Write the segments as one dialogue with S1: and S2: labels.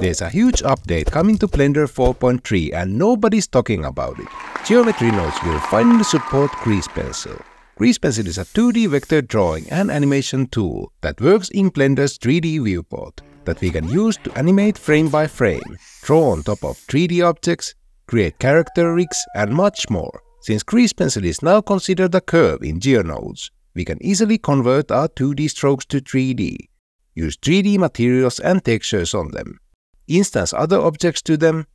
S1: There's a huge update coming to Blender 4.3 and nobody's talking about it. Geometry nodes will finally support Grease Pencil. Grease Pencil is a 2D vector drawing and animation tool that works in Blender's 3D viewport that we can use to animate frame by frame, draw on top of 3D objects, create character rigs and much more. Since Grease Pencil is now considered a curve in GeoNodes, we can easily convert our 2D strokes to 3D, use 3D materials and textures on them, instance other objects to them,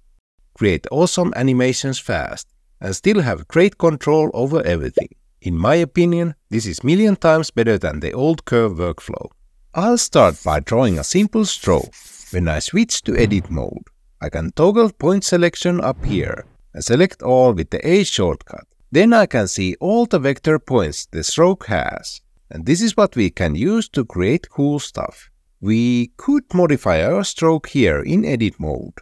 S1: create awesome animations fast, and still have great control over everything. In my opinion, this is million times better than the old curve workflow. I'll start by drawing a simple stroke. When I switch to edit mode, I can toggle point selection up here and select all with the A shortcut. Then I can see all the vector points the stroke has. And this is what we can use to create cool stuff. We could modify our stroke here in edit mode,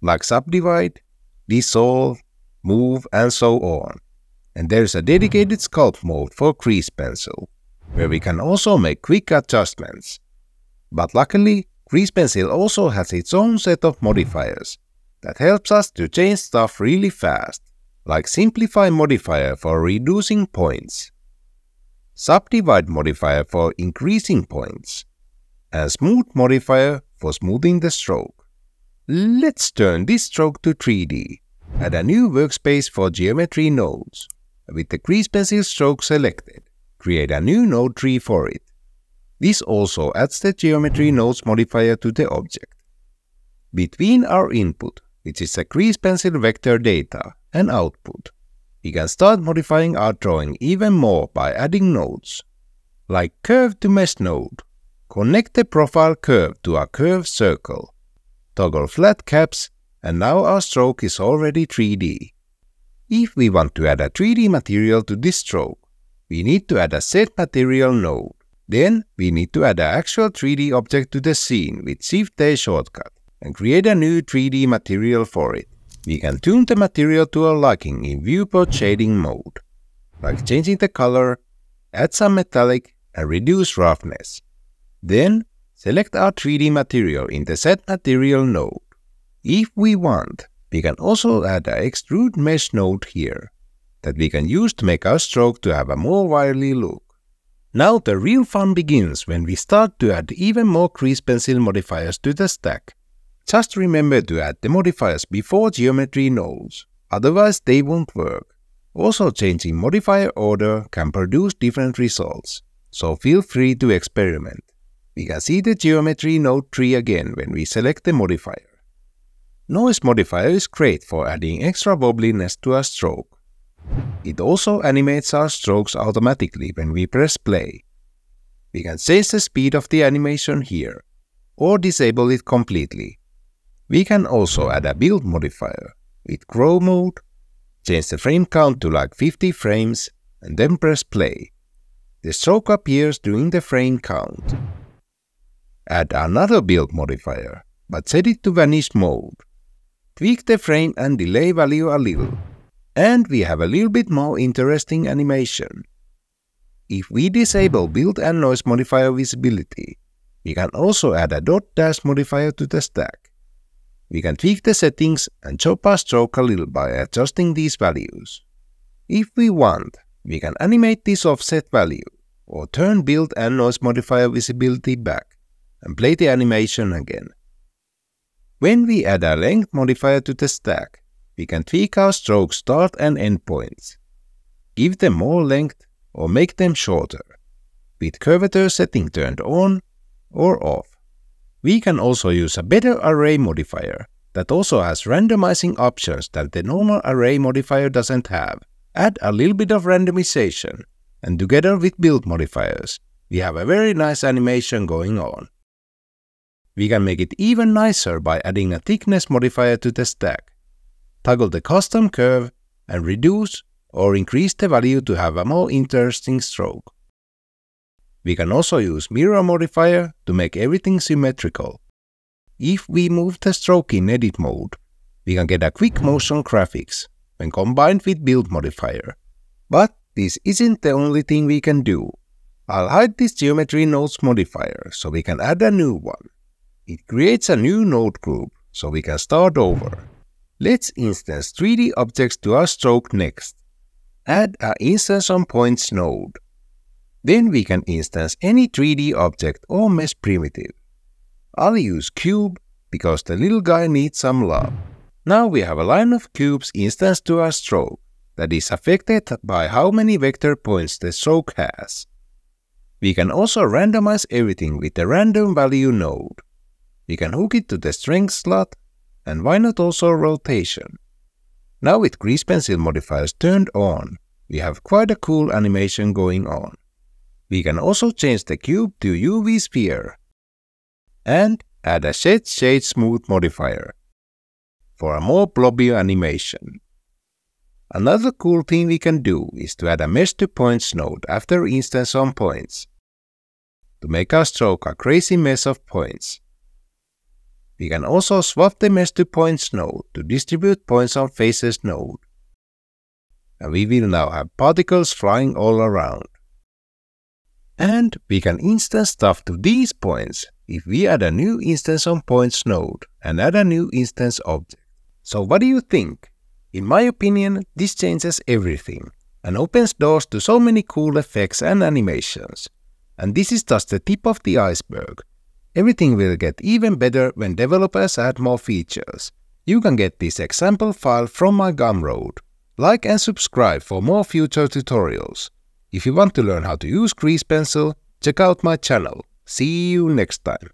S1: like subdivide, dissolve, move and so on. And there's a dedicated sculpt mode for Grease Pencil, where we can also make quick adjustments. But luckily, Grease Pencil also has its own set of modifiers that helps us to change stuff really fast, like Simplify modifier for reducing points, Subdivide modifier for increasing points, and smooth modifier for smoothing the stroke. Let's turn this stroke to 3D. Add a new workspace for geometry nodes. With the grease pencil stroke selected, create a new node tree for it. This also adds the geometry nodes modifier to the object. Between our input, which is a grease pencil vector data, and output, we can start modifying our drawing even more by adding nodes, like curve to mesh node. Connect the profile curve to a curve circle. Toggle flat caps and now our stroke is already 3D. If we want to add a 3D material to this stroke, we need to add a set material node. Then we need to add an actual 3D object to the scene with Shift A shortcut and create a new 3D material for it. We can tune the material to our liking in viewport shading mode, like changing the color, add some metallic and reduce roughness. Then, select our 3D material in the Set Material node. If we want, we can also add an Extrude Mesh node here, that we can use to make our stroke to have a more wirely look. Now the real fun begins when we start to add even more grease pencil modifiers to the stack. Just remember to add the modifiers before geometry nodes, otherwise they won't work. Also changing modifier order can produce different results, so feel free to experiment. We can see the geometry node tree again when we select the modifier. Noise modifier is great for adding extra wobbliness to a stroke. It also animates our strokes automatically when we press play. We can change the speed of the animation here, or disable it completely. We can also add a build modifier with grow mode, change the frame count to like 50 frames, and then press play. The stroke appears during the frame count. Add another build modifier, but set it to vanish mode. Tweak the frame and delay value a little, and we have a little bit more interesting animation. If we disable build and noise modifier visibility, we can also add a dot dash modifier to the stack. We can tweak the settings and chop our stroke a little by adjusting these values. If we want, we can animate this offset value, or turn build and noise modifier visibility back and play the animation again. When we add a length modifier to the stack, we can tweak our stroke start and end points. Give them more length or make them shorter, with curvature setting turned on or off. We can also use a better array modifier that also has randomizing options that the normal array modifier doesn't have. Add a little bit of randomization, and together with build modifiers, we have a very nice animation going on. We can make it even nicer by adding a thickness modifier to the stack. Toggle the custom curve and reduce or increase the value to have a more interesting stroke. We can also use mirror modifier to make everything symmetrical. If we move the stroke in edit mode, we can get a quick motion graphics when combined with build modifier. But this isn't the only thing we can do. I'll hide this geometry nodes modifier so we can add a new one. It creates a new node group so we can start over. Let's instance 3D objects to our stroke next. Add an instance on points node. Then we can instance any 3D object or mesh primitive. I'll use cube because the little guy needs some love. Now we have a line of cubes instanced to our stroke that is affected by how many vector points the stroke has. We can also randomize everything with the random value node. We can hook it to the strength slot, and why not also rotation? Now with grease pencil modifiers turned on, we have quite a cool animation going on. We can also change the cube to UV sphere and add a Shed Shade Smooth modifier for a more blobby animation. Another cool thing we can do is to add a mesh to points node after instance on points to make our stroke a crazy mess of points. We can also swap the mesh to points node to distribute points on faces node. And we will now have particles flying all around. And we can instance stuff to these points if we add a new instance on points node and add a new instance object. So what do you think? In my opinion, this changes everything and opens doors to so many cool effects and animations. And this is just the tip of the iceberg. Everything will get even better when developers add more features. You can get this example file from my Gumroad. Like and subscribe for more future tutorials. If you want to learn how to use Grease Pencil, check out my channel. See you next time.